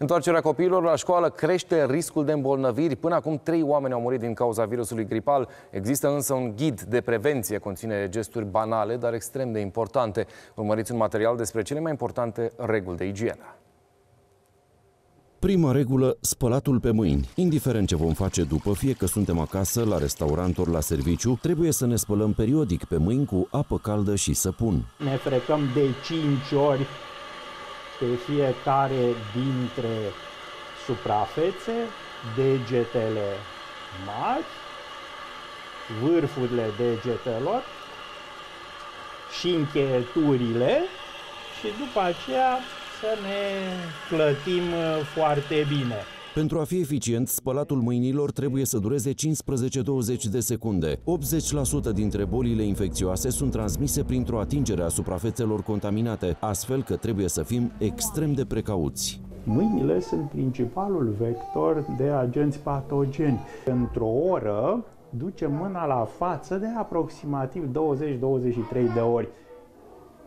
Întoarcerea copiilor la școală crește riscul de îmbolnăviri. Până acum, trei oameni au murit din cauza virusului gripal. Există însă un ghid de prevenție, conține gesturi banale, dar extrem de importante. Urmăriți un material despre cele mai importante reguli de igienă. Prima regulă, spălatul pe mâini. Indiferent ce vom face după, fie că suntem acasă, la restaurant ori la serviciu, trebuie să ne spălăm periodic pe mâini cu apă caldă și săpun. Ne frecăm de 5 ori pe fiecare dintre suprafețe, degetele mari, vârfurile degetelor și încheieturile și după aceea să ne plătim uh, foarte bine. Pentru a fi eficient, spălatul mâinilor trebuie să dureze 15-20 de secunde. 80% dintre bolile infecțioase sunt transmise printr-o atingere a suprafețelor contaminate, astfel că trebuie să fim extrem de precauți. Mâinile sunt principalul vector de agenți patogeni. Într-o oră ducem mâna la față de aproximativ 20-23 de ori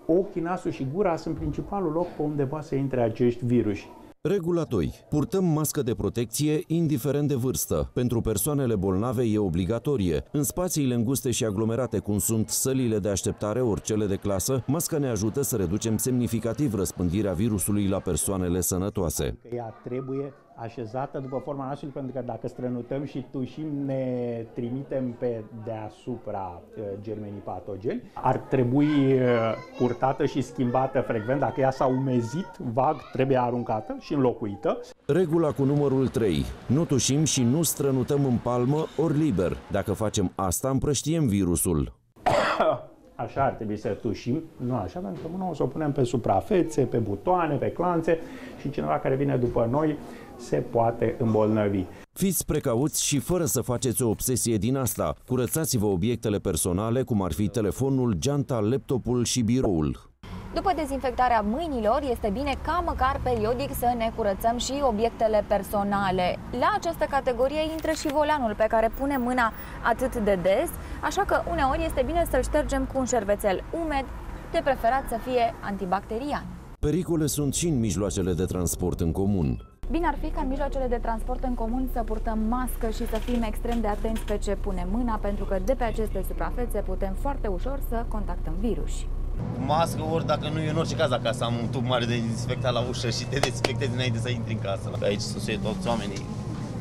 ochii, nasul și gura sunt principalul loc pe unde poate să intre acești viruși. Regula 2. Purtăm mască de protecție indiferent de vârstă. Pentru persoanele bolnave e obligatorie. În spațiile înguste și aglomerate, cum sunt sălile de așteptare ori cele de clasă, masca ne ajută să reducem semnificativ răspândirea virusului la persoanele sănătoase. Ea trebuie așezată după forma nasului, pentru că dacă strănutăm și tușim, ne trimitem pe deasupra uh, germenii patogeni. Ar trebui uh, purtată și schimbată frecvent. Dacă ea s-a umezit, vag, trebuie aruncată și înlocuită. Regula cu numărul 3. Nu tușim și nu strănutăm în palmă ori liber. Dacă facem asta, împrăștiem virusul. Așa ar trebui să tușim, nu așa, pentru că mâna o să o punem pe suprafețe, pe butoane, pe clanțe și cineva care vine după noi se poate îmbolnăvi. Fiți precauți și fără să faceți o obsesie din asta. Curățați-vă obiectele personale, cum ar fi telefonul, geanta, laptopul și biroul. După dezinfectarea mâinilor, este bine ca măcar periodic să ne curățăm și obiectele personale. La această categorie intră și volanul pe care punem mâna atât de des, așa că uneori este bine să-l ștergem cu un șervețel umed, de preferat să fie antibacterian. Pericole sunt și în mijloacele de transport în comun. Bine ar fi ca în mijloacele de transport în comun să purtăm mască și să fim extrem de atenți pe ce punem mâna, pentru că de pe aceste suprafețe putem foarte ușor să contactăm virus. Mască ori dacă nu, eu în orice caz acasă am un tub mare de dezinfectat la ușă și te dezinfectezi înainte să intri în casă. Pe aici suie toți oamenii,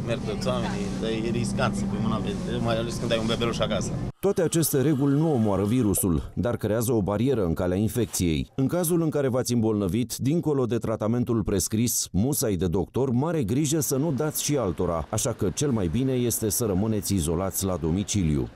merg toți oamenii, dar e riscant să pui mâna pe, mai ales când ai un bebeluș acasă. Toate aceste reguli nu omoară virusul, dar creează o barieră în calea infecției. În cazul în care v-ați îmbolnăvit, dincolo de tratamentul prescris, musai de doctor, mare grijă să nu dați și altora, așa că cel mai bine este să rămâneți izolați la domiciliu.